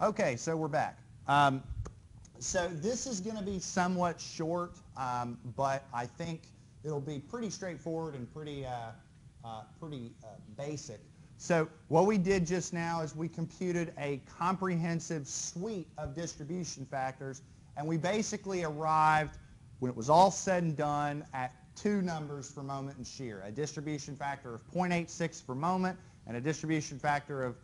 Okay, so we're back. Um, so this is going to be somewhat short, um, but I think it'll be pretty straightforward and pretty, uh, uh, pretty uh, basic. So what we did just now is we computed a comprehensive suite of distribution factors, and we basically arrived, when it was all said and done, at two numbers for moment and shear, a distribution factor of 0.86 for moment and a distribution factor of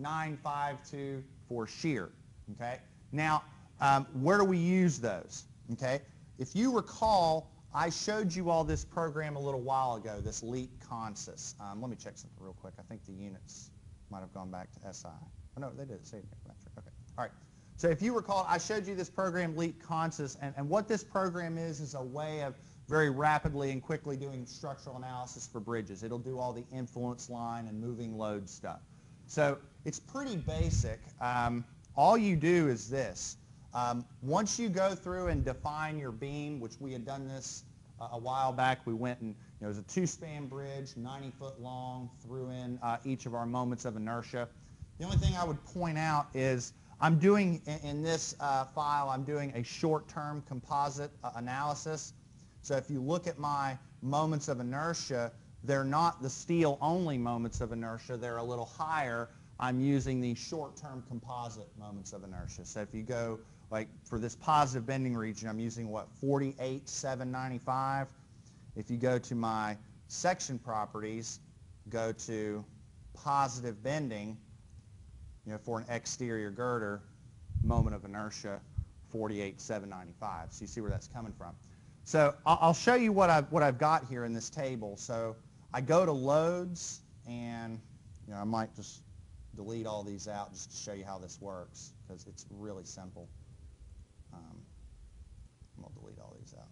0.952 for shear. Okay? Now, um, where do we use those? Okay? If you recall, I showed you all this program a little while ago, this LEAP Consys. Um, let me check something real quick. I think the units might have gone back to SI. Oh, no, they did. Say Okay. All right. So if you recall, I showed you this program, LEAP Consys, and, and what this program is is a way of very rapidly and quickly doing structural analysis for bridges. It'll do all the influence line and moving load stuff. So it's pretty basic. Um, all you do is this. Um, once you go through and define your beam, which we had done this uh, a while back, we went and you know, it was a two-span bridge, 90 foot long, threw in uh, each of our moments of inertia. The only thing I would point out is I'm doing, in, in this uh, file, I'm doing a short-term composite uh, analysis. So if you look at my moments of inertia, they're not the steel-only moments of inertia. They're a little higher. I'm using the short-term composite moments of inertia. So if you go, like for this positive bending region, I'm using what, 48,795. If you go to my section properties, go to positive bending, you know, for an exterior girder, moment of inertia, 48,795. So you see where that's coming from. So I'll show you what I've, what I've got here in this table. So I go to loads, and you know, I might just delete all these out just to show you how this works, because it's really simple. Um, I'm going to delete all these out.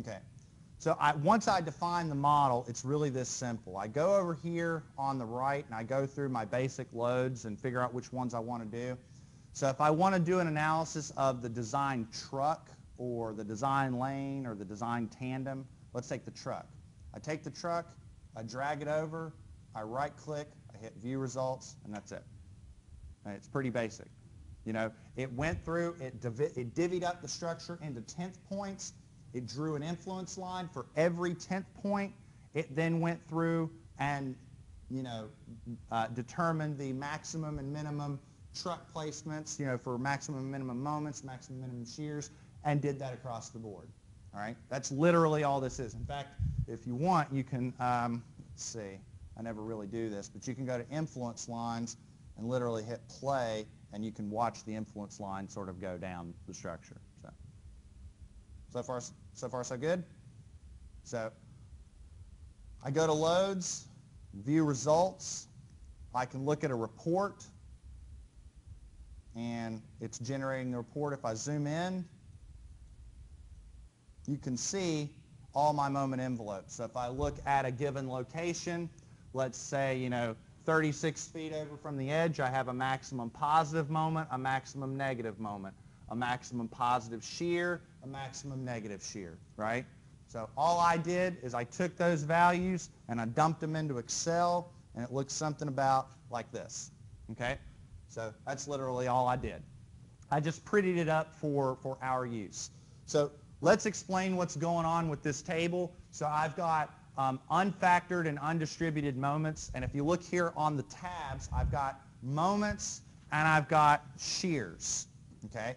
Okay. So I, once I define the model, it's really this simple. I go over here on the right, and I go through my basic loads and figure out which ones I want to do. So if I want to do an analysis of the design truck or the design lane or the design tandem, let's take the truck. I take the truck, I drag it over, I right click, I hit view results, and that's it. And it's pretty basic. You know, it went through, it, it divvied up the structure into tenth points, it drew an influence line for every tenth point, it then went through and, you know, uh, determined the maximum and minimum truck placements, you know, for maximum minimum moments, maximum minimum shears, and did that across the board. All right? That's literally all this is. In fact, if you want, you can, um, let's see, I never really do this, but you can go to influence lines and literally hit play, and you can watch the influence line sort of go down the structure. So, so far, so far, so good. So, I go to loads, view results. I can look at a report and it's generating the report. If I zoom in, you can see all my moment envelopes. So if I look at a given location, let's say, you know, 36 feet over from the edge, I have a maximum positive moment, a maximum negative moment, a maximum positive shear, a maximum negative shear, right? So all I did is I took those values and I dumped them into Excel, and it looks something about like this, okay? So that's literally all I did. I just prettied it up for, for our use. So let's explain what's going on with this table. So I've got um, unfactored and undistributed moments. And if you look here on the tabs, I've got moments and I've got shears. Okay?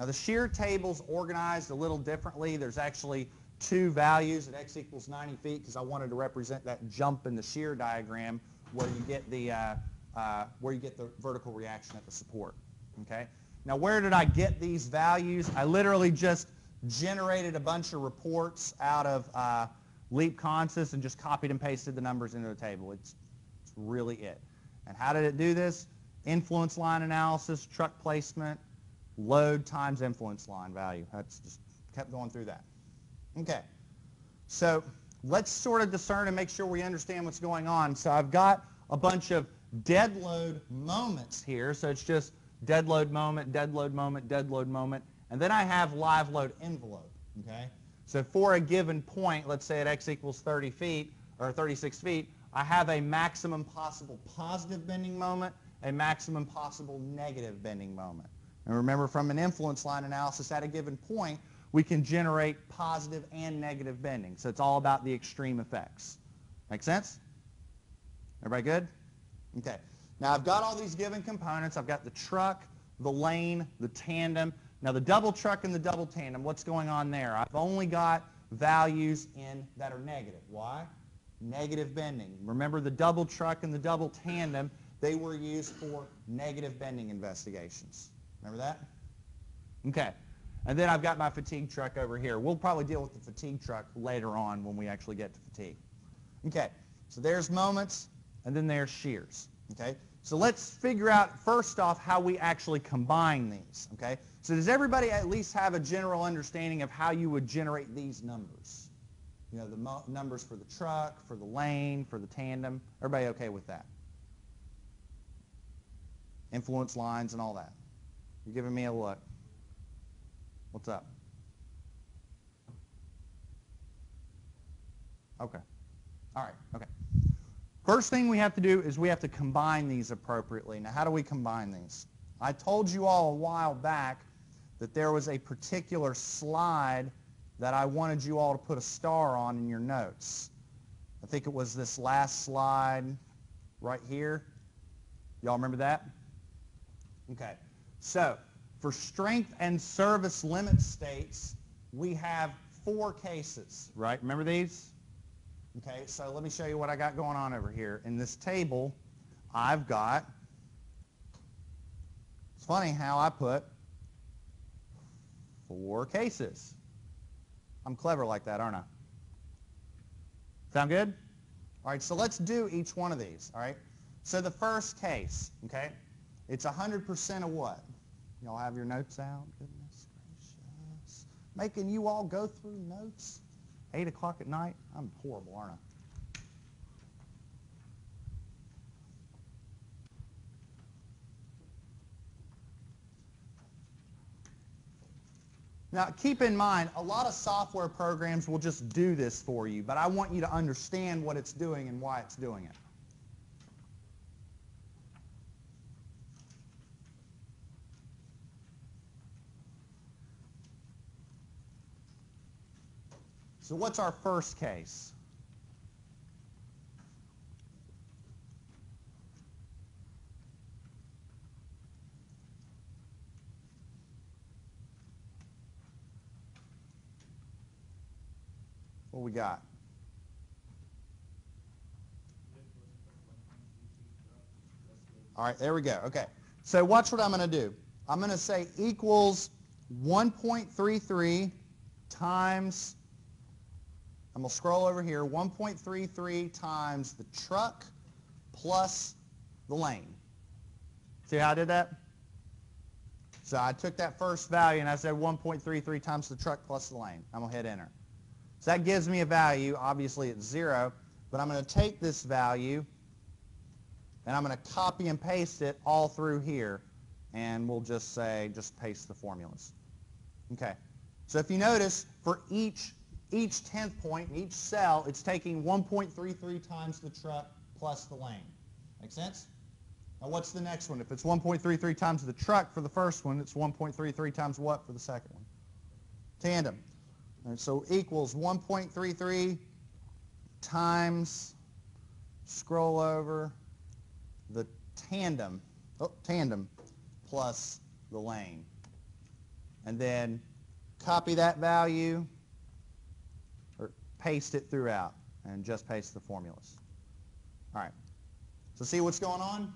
Now the shear table's organized a little differently. There's actually two values at x equals 90 feet because I wanted to represent that jump in the shear diagram where you get the, uh, uh, where you get the vertical reaction at the support. Okay? Now, where did I get these values? I literally just generated a bunch of reports out of uh, Leap Consys and just copied and pasted the numbers into the table. It's, it's really it. And how did it do this? Influence line analysis, truck placement, load times influence line value. That's just kept going through that. Okay. So let's sort of discern and make sure we understand what's going on. So I've got a bunch of dead load moments here. So it's just dead load moment, dead load moment, dead load moment. And then I have live load envelope. Okay? So for a given point, let's say at x equals 30 feet or 36 feet, I have a maximum possible positive bending moment, a maximum possible negative bending moment. And remember from an influence line analysis at a given point, we can generate positive and negative bending. So it's all about the extreme effects. Make sense? Everybody good? Okay. Now I've got all these given components. I've got the truck, the lane, the tandem. Now the double truck and the double tandem, what's going on there? I've only got values in that are negative. Why? Negative bending. Remember the double truck and the double tandem, they were used for negative bending investigations. Remember that? Okay. And then I've got my fatigue truck over here. We'll probably deal with the fatigue truck later on when we actually get to fatigue. Okay, so there's moments, and then there's shears. Okay, so let's figure out first off how we actually combine these. Okay, so does everybody at least have a general understanding of how you would generate these numbers? You know, the numbers for the truck, for the lane, for the tandem. Everybody okay with that? Influence lines and all that. You're giving me a look. What's up? Okay. All right. Okay. First thing we have to do is we have to combine these appropriately. Now, how do we combine these? I told you all a while back that there was a particular slide that I wanted you all to put a star on in your notes. I think it was this last slide right here. Y'all remember that? Okay. So for strength and service limit states, we have four cases, right? Remember these? Okay, so let me show you what I got going on over here. In this table, I've got, it's funny how I put four cases. I'm clever like that, aren't I? Sound good? All right, so let's do each one of these, all right? So the first case, okay, it's 100% of what? Y'all have your notes out? Goodness gracious. Making you all go through notes? 8 o'clock at night? I'm horrible, aren't I? Now, keep in mind, a lot of software programs will just do this for you, but I want you to understand what it's doing and why it's doing it. So what's our first case? What we got? All right, there we go. Okay. So watch what I'm going to do. I'm going to say equals 1.33 times I'm going to scroll over here, 1.33 times the truck plus the lane. See how I did that? So I took that first value and I said 1.33 times the truck plus the lane. I'm going to hit enter. So that gives me a value. Obviously it's zero, but I'm going to take this value and I'm going to copy and paste it all through here and we'll just say, just paste the formulas. Okay. So if you notice, for each each tenth point, in each cell, it's taking 1.33 times the truck plus the lane. Make sense? Now what's the next one? If it's 1.33 times the truck for the first one, it's 1.33 times what for the second one? Tandem. And so equals 1.33 times, scroll over, the tandem, oh, tandem plus the lane. And then copy that value paste it throughout and just paste the formulas. All right. So see what's going on?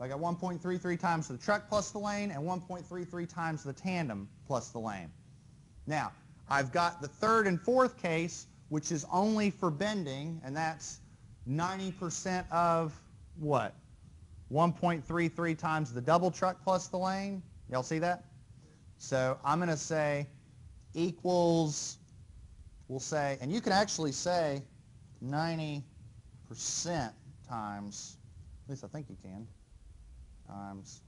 I got 1.33 times the truck plus the lane and 1.33 times the tandem plus the lane. Now, I've got the third and fourth case, which is only for bending, and that's 90% of what? 1.33 times the double truck plus the lane. Y'all see that? So I'm going to say equals we'll say, and you can actually say 90% times, at least I think you can, times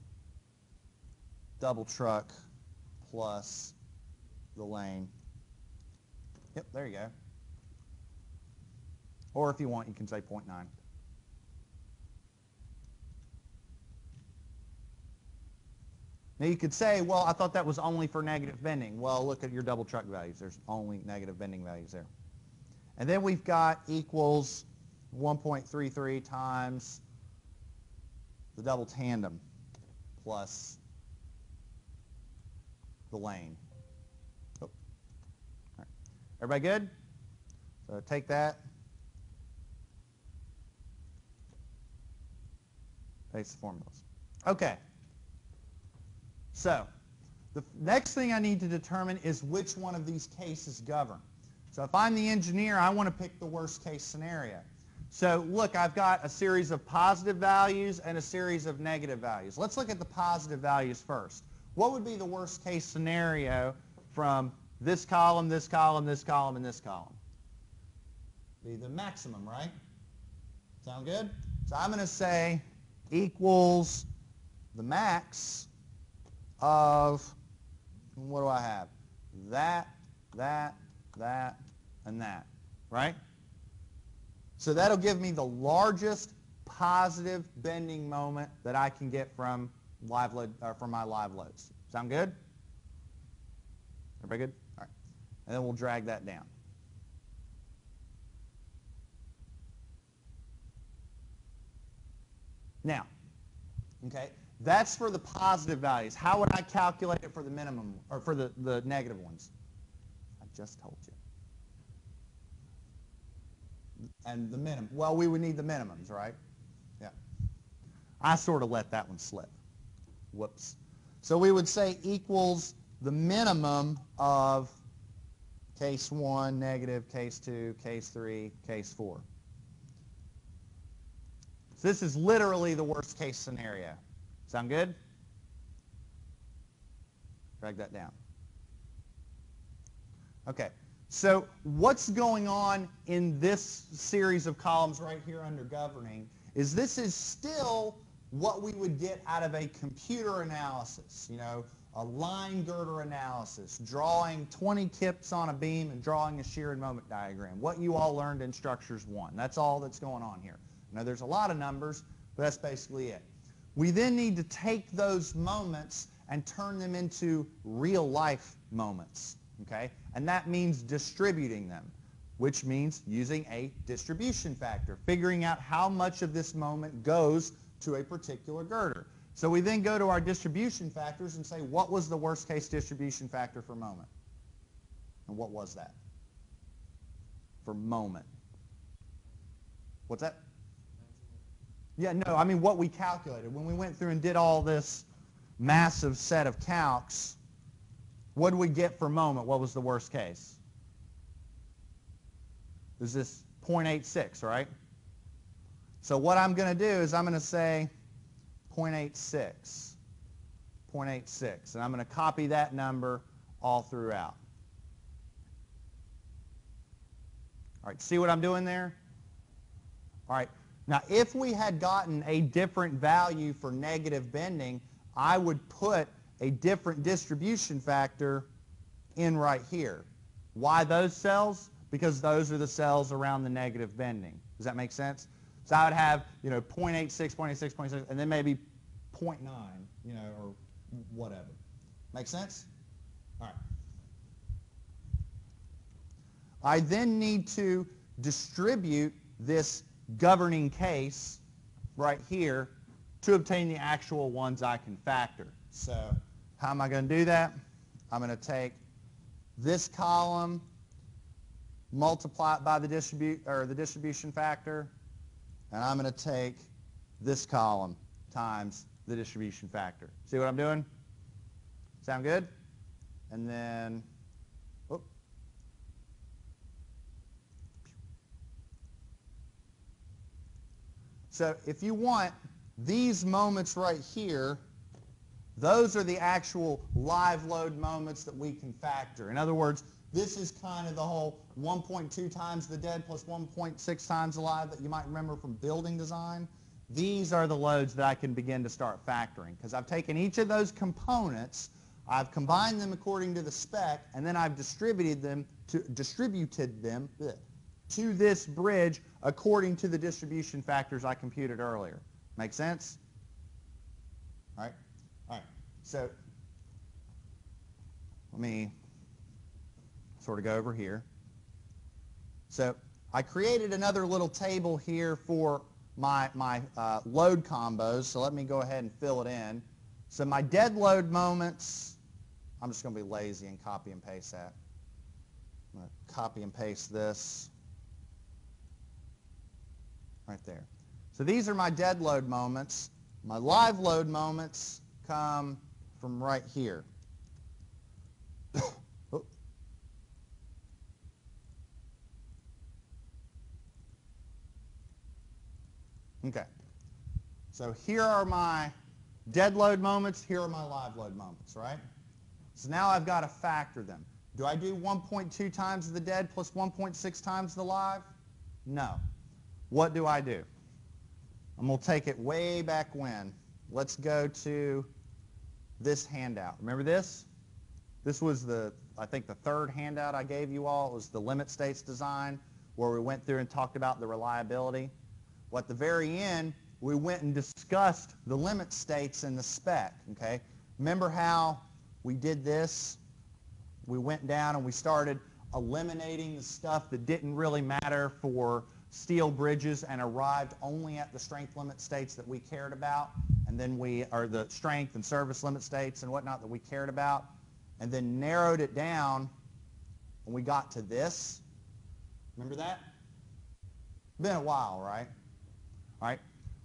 double truck plus the lane. Yep, there you go. Or if you want, you can say 0.9. Now you could say, well, I thought that was only for negative bending. Well, look at your double truck values. There's only negative bending values there. And then we've got equals 1.33 times the double tandem plus the lane. Oh. Everybody good? So take that. Paste the formulas. Okay. So the next thing I need to determine is which one of these cases govern. So if I'm the engineer, I want to pick the worst case scenario. So look, I've got a series of positive values and a series of negative values. Let's look at the positive values first. What would be the worst case scenario from this column, this column, this column, and this column? Be the maximum, right? Sound good? So I'm going to say equals the max of, what do I have? That, that, that, and that, right? So that'll give me the largest positive bending moment that I can get from live load or from my live loads. Sound good? Everybody good? All right. And then we'll drag that down. Now, okay, that's for the positive values. How would I calculate it for the minimum, or for the, the negative ones? I just told you. And the minimum. Well, we would need the minimums, right? Yeah. I sort of let that one slip. Whoops. So we would say equals the minimum of case 1, negative, case 2, case 3, case 4. So this is literally the worst case scenario. Sound good? Drag that down. Okay, so what's going on in this series of columns right here under governing is this is still what we would get out of a computer analysis, you know, a line girder analysis, drawing 20 kips on a beam and drawing a shear and moment diagram, what you all learned in Structures 1. That's all that's going on here. Now there's a lot of numbers, but that's basically it. We then need to take those moments and turn them into real life moments, okay? And that means distributing them, which means using a distribution factor, figuring out how much of this moment goes to a particular girder. So we then go to our distribution factors and say, what was the worst case distribution factor for moment? And what was that? For moment. What's that? Yeah, no, I mean what we calculated. When we went through and did all this massive set of calcs, what did we get for moment? What was the worst case? Is this 0.86, right? So what I'm going to do is I'm going to say 0.86, 0.86, and I'm going to copy that number all throughout. All right, see what I'm doing there? All right, now, if we had gotten a different value for negative bending, I would put a different distribution factor in right here. Why those cells? Because those are the cells around the negative bending. Does that make sense? So I would have, you know, 0.86, 0.86, 0.6, and then maybe 0.9, you know, or whatever. Make sense? All right. I then need to distribute this governing case right here to obtain the actual ones I can factor. So how am I going to do that? I'm going to take this column, multiply it by the, distribute, or the distribution factor, and I'm going to take this column times the distribution factor. See what I'm doing? Sound good? And then So if you want these moments right here, those are the actual live load moments that we can factor. In other words, this is kind of the whole 1.2 times the dead plus 1.6 times the live that you might remember from building design. These are the loads that I can begin to start factoring because I've taken each of those components, I've combined them according to the spec, and then I've distributed them to distributed them to this bridge according to the distribution factors I computed earlier. Make sense? All right? All right. So let me sort of go over here. So I created another little table here for my, my uh, load combos, so let me go ahead and fill it in. So my dead load moments, I'm just going to be lazy and copy and paste that. I'm going to copy and paste this right there. So these are my dead load moments. My live load moments come from right here. Oh. Okay. So here are my dead load moments. Here are my live load moments, right? So now I've got to factor them. Do I do 1.2 times the dead plus 1.6 times the live? No. What do I do? I'm going to take it way back when. Let's go to this handout. Remember this? This was the, I think, the third handout I gave you all. It was the limit states design where we went through and talked about the reliability. Well, at the very end, we went and discussed the limit states in the spec, okay? Remember how we did this? We went down and we started eliminating the stuff that didn't really matter for steel bridges and arrived only at the strength limit states that we cared about, and then we, or the strength and service limit states and whatnot that we cared about, and then narrowed it down when we got to this. Remember that? Been a while, right? All right.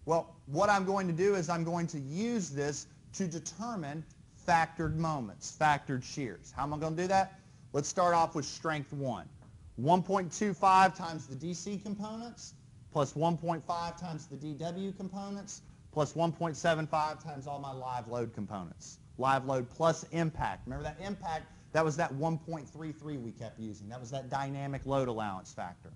Well, what I'm going to do is I'm going to use this to determine factored moments, factored shears. How am I going to do that? Let's start off with strength 1. 1.25 times the DC components plus 1.5 times the DW components plus 1.75 times all my live load components. Live load plus impact. Remember that impact? That was that 1.33 we kept using. That was that dynamic load allowance factor.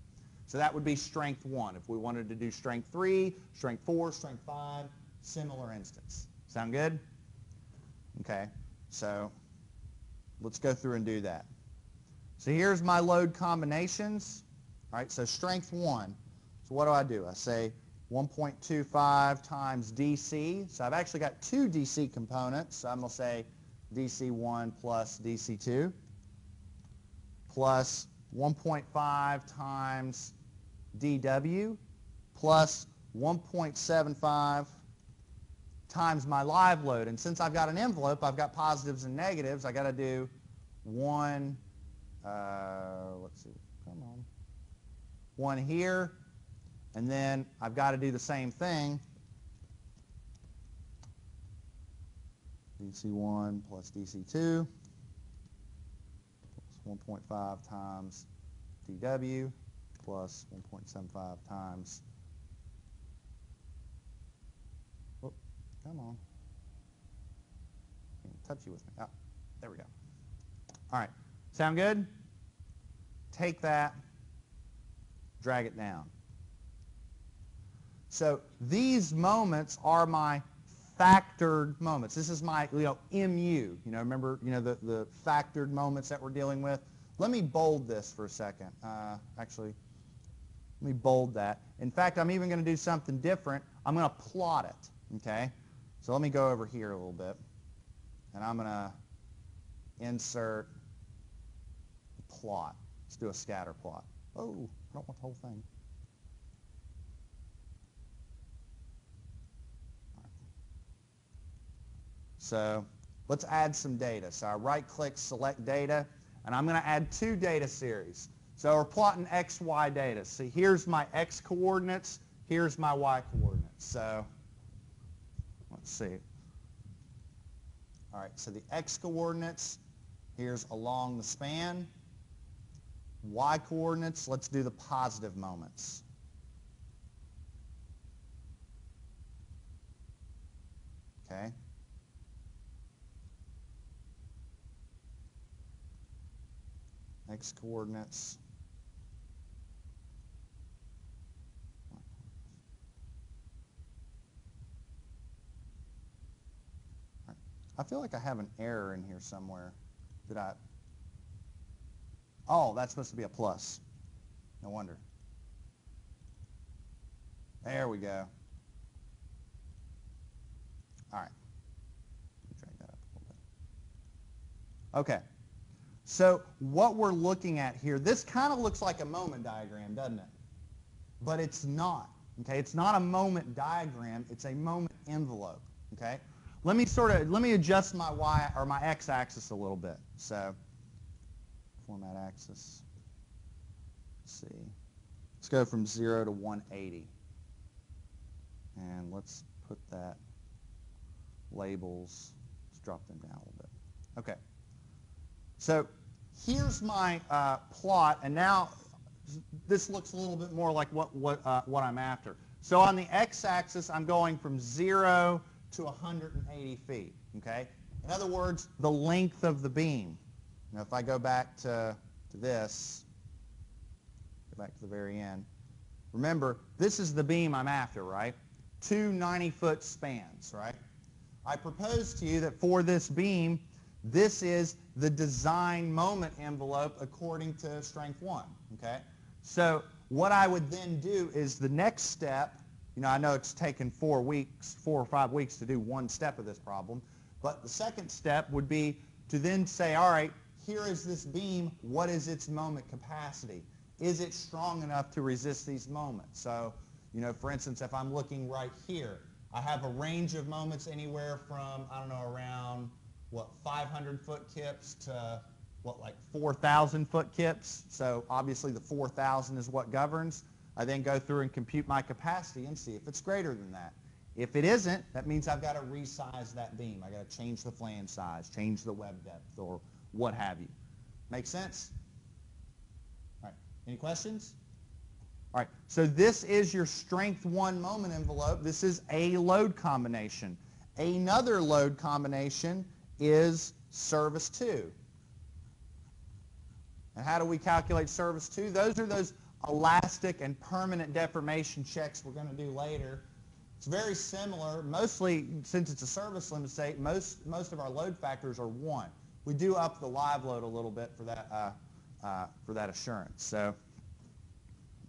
So that would be strength 1. If we wanted to do strength 3, strength 4, strength 5, similar instance. Sound good? Okay. So let's go through and do that. So here's my load combinations. All right, so strength 1. So what do I do? I say 1.25 times DC. So I've actually got two DC components. So I'm going to say DC1 plus DC2 plus 1.5 times DW plus 1.75 times my live load. And since I've got an envelope, I've got positives and negatives. i got to do 1 uh, let's see, come on. One here, and then I've got to do the same thing. DC1 plus DC2 plus 1.5 times DW plus 1.75 times, oh, come on, touch you with me. Oh, there we go. All right. Sound good? Take that, drag it down. So these moments are my factored moments. This is my, you know, MU. You know, remember, you know, the, the factored moments that we're dealing with? Let me bold this for a second. Uh, actually, let me bold that. In fact, I'm even going to do something different. I'm going to plot it, okay? So let me go over here a little bit, and I'm going to insert plot. Let's do a scatter plot. Oh, I don't want the whole thing. So let's add some data. So I right-click, select data, and I'm going to add two data series. So we're plotting x, y data. See, here's my x coordinates. Here's my y coordinates. So let's see. All right, so the x coordinates, here's along the span y coordinates, let's do the positive moments. Okay? X coordinates. I feel like I have an error in here somewhere. Did I Oh, that's supposed to be a plus. No wonder. There we go. All right. Drag that up a little bit. Okay. So what we're looking at here, this kind of looks like a moment diagram, doesn't it? But it's not. Okay, it's not a moment diagram, it's a moment envelope. Okay? Let me sort of let me adjust my y or my x-axis a little bit. So format axis. Let's see. Let's go from 0 to 180. And let's put that labels, let's drop them down a little bit. Okay. So here's my uh, plot, and now this looks a little bit more like what, what, uh, what I'm after. So on the x-axis, I'm going from 0 to 180 feet, okay? In other words, the length of the beam. Now if I go back to, to this, go back to the very end, remember, this is the beam I'm after, right? Two 90-foot spans, right? I propose to you that for this beam, this is the design moment envelope according to strength one, okay? So what I would then do is the next step, you know, I know it's taken four weeks, four or five weeks to do one step of this problem, but the second step would be to then say, all right, here is this beam, what is its moment capacity? Is it strong enough to resist these moments? So, you know, for instance, if I'm looking right here, I have a range of moments anywhere from, I don't know, around, what, 500 foot kips to, what, like 4,000 foot kips. So obviously the 4,000 is what governs. I then go through and compute my capacity and see if it's greater than that. If it isn't, that means I've got to resize that beam. I've got to change the flange size, change the web depth, or what have you. Make sense? All right. Any questions? All right, so this is your strength one moment envelope. This is a load combination. Another load combination is service two. And how do we calculate service two? Those are those elastic and permanent deformation checks we're going to do later. It's very similar. Mostly, since it's a service limit state, most, most of our load factors are one. We do up the live load a little bit for that, uh, uh, for that assurance. So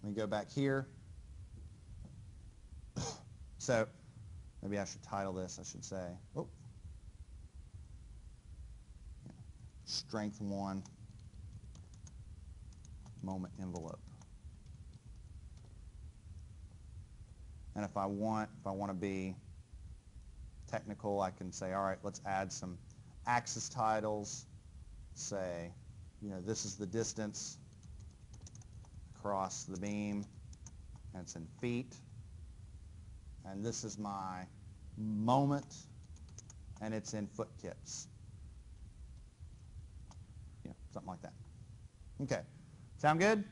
let me go back here. So maybe I should title this, I should say, oh, strength one moment envelope. And if I want, if I want to be technical, I can say, all right, let's add some axis titles. Say, you know, this is the distance across the beam, and it's in feet. And this is my moment, and it's in foot kips. Yeah, something like that. Okay. Sound good?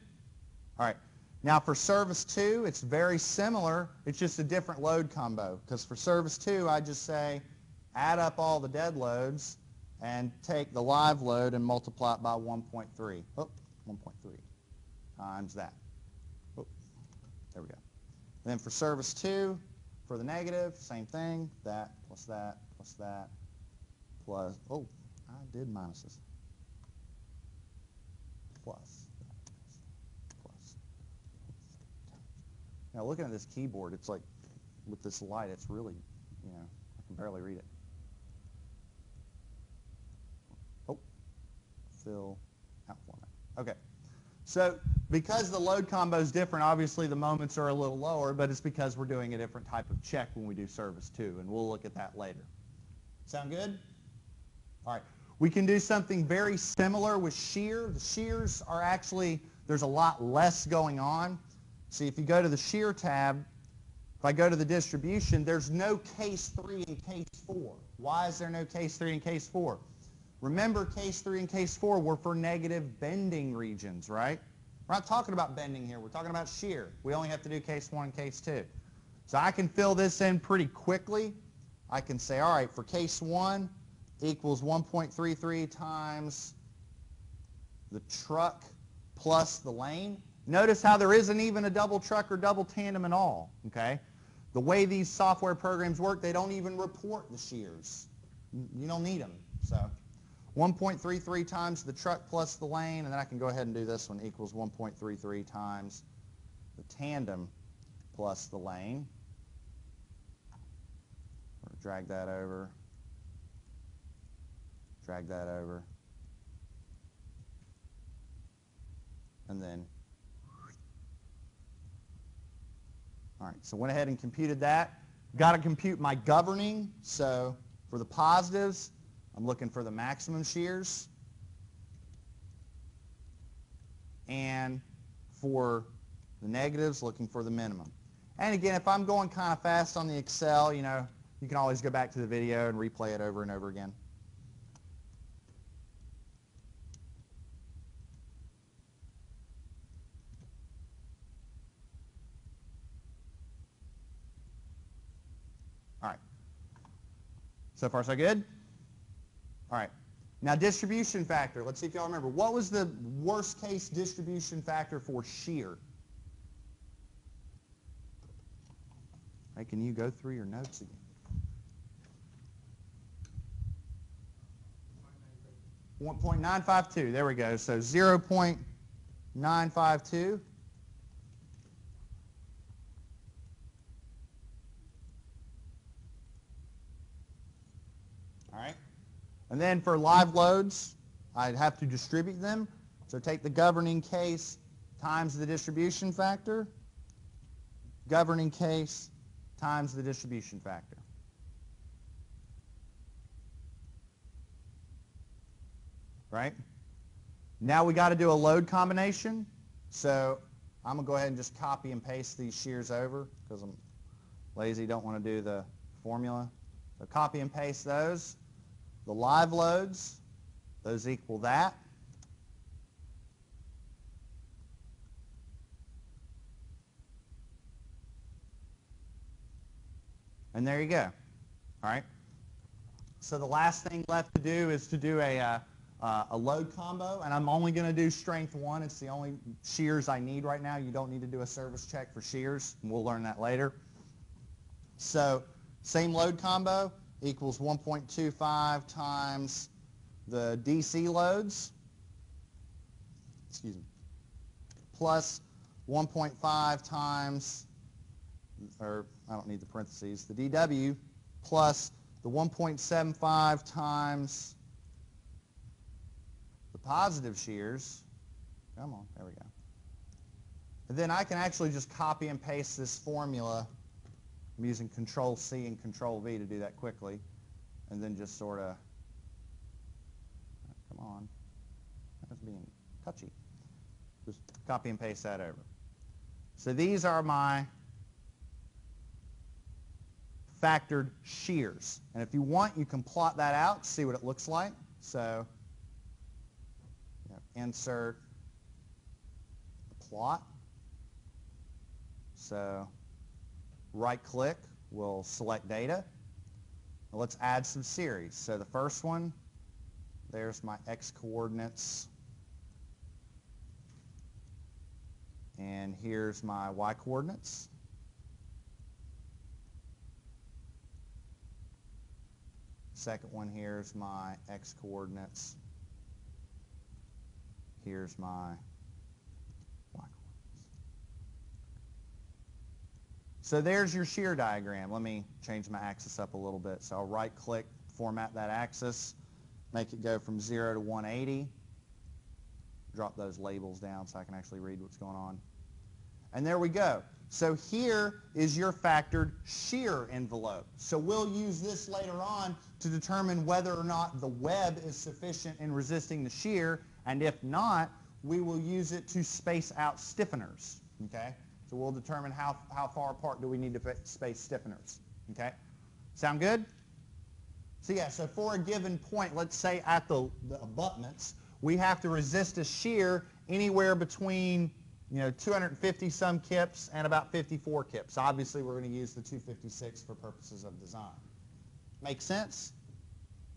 All right. Now for service 2, it's very similar. It's just a different load combo. Because for service 2, I just say add up all the dead loads and take the live load and multiply it by 1.3. Oh, 1.3 times that. There we go. And then for service 2, for the negative, same thing. That plus that plus that plus, oh, I did minuses. Plus. Plus. Now looking at this keyboard, it's like, with this light, it's really, you know, I can barely read it. Oh, Okay. So because the load combo is different, obviously the moments are a little lower, but it's because we're doing a different type of check when we do service two, and we'll look at that later. Sound good? All right. We can do something very similar with shear. The shears are actually, there's a lot less going on. See, if you go to the shear tab, if I go to the distribution, there's no case 3 and case 4. Why is there no case 3 and case 4? Remember, case 3 and case 4 were for negative bending regions, right? We're not talking about bending here. We're talking about shear. We only have to do case 1 and case 2. So I can fill this in pretty quickly. I can say, all right, for case 1 equals 1.33 times the truck plus the lane. Notice how there isn't even a double truck or double tandem at all, okay? The way these software programs work, they don't even report the shears. You don't need them, so... 1.33 times the truck plus the lane, and then I can go ahead and do this one, equals 1.33 times the tandem plus the lane. Drag that over. Drag that over. And then, all right, so went ahead and computed that. Got to compute my governing. So for the positives, I'm looking for the maximum shears. And for the negatives, looking for the minimum. And again, if I'm going kind of fast on the Excel, you know, you can always go back to the video and replay it over and over again. All right. So far, so good? All right. Now, distribution factor. Let's see if y'all remember. What was the worst case distribution factor for shear? Hey, can you go through your notes again? 1.952. There we go. So 0.952. All right. And then for live loads, I'd have to distribute them. So take the governing case times the distribution factor. Governing case times the distribution factor. Right? Now we got to do a load combination. So I'm going to go ahead and just copy and paste these shears over because I'm lazy, don't want to do the formula. So copy and paste those. The live loads, those equal that. And there you go. All right. So the last thing left to do is to do a, uh, uh, a load combo, and I'm only going to do strength one. It's the only shears I need right now. You don't need to do a service check for shears. We'll learn that later. So same load combo equals 1.25 times the DC loads, excuse me, plus 1.5 times, or I don't need the parentheses, the DW plus the 1.75 times the positive shears. Come on, there we go. And then I can actually just copy and paste this formula. I'm using Control C and Control V to do that quickly. And then just sort of, oh, come on, that's being touchy. Just copy and paste that over. So these are my factored shears. And if you want, you can plot that out, see what it looks like. So you know, insert plot. So right click, we'll select data. Now let's add some series. So the first one, there's my x coordinates. And here's my y coordinates. Second one here is my x coordinates. Here's my y coordinates. So there's your shear diagram. Let me change my axis up a little bit. So I'll right click, format that axis, make it go from 0 to 180. Drop those labels down so I can actually read what's going on. And there we go. So here is your factored shear envelope. So we'll use this later on to determine whether or not the web is sufficient in resisting the shear, and if not, we will use it to space out stiffeners, okay? So we'll determine how, how far apart do we need to space stiffeners, okay? Sound good? So yeah, so for a given point, let's say at the, the abutments, we have to resist a shear anywhere between you know, 250 some kips and about 54 kips. Obviously, we're going to use the 256 for purposes of design. Make sense?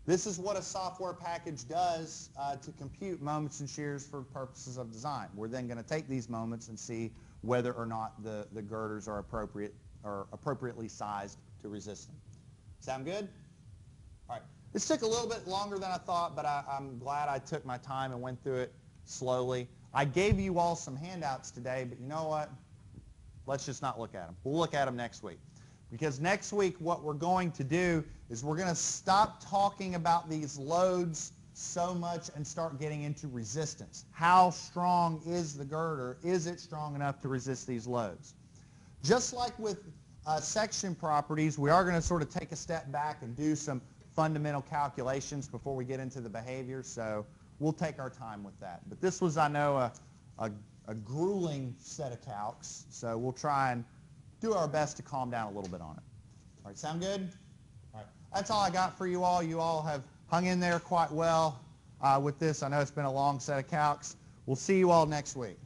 This is what a software package does uh, to compute moments and shears for purposes of design. We're then going to take these moments and see whether or not the, the girders are appropriate or appropriately sized to resist them. Sound good? All right. This took a little bit longer than I thought, but I, I'm glad I took my time and went through it slowly. I gave you all some handouts today, but you know what? Let's just not look at them. We'll look at them next week. Because next week what we're going to do is we're going to stop talking about these loads so much and start getting into resistance. How strong is the girder? Is it strong enough to resist these loads? Just like with uh, section properties, we are going to sort of take a step back and do some fundamental calculations before we get into the behavior. So we'll take our time with that. But this was, I know, a, a, a grueling set of calcs. So we'll try and do our best to calm down a little bit on it. All right, sound good? All right, that's all I got for you all. You all have hung in there quite well uh, with this. I know it's been a long set of calcs. We'll see you all next week.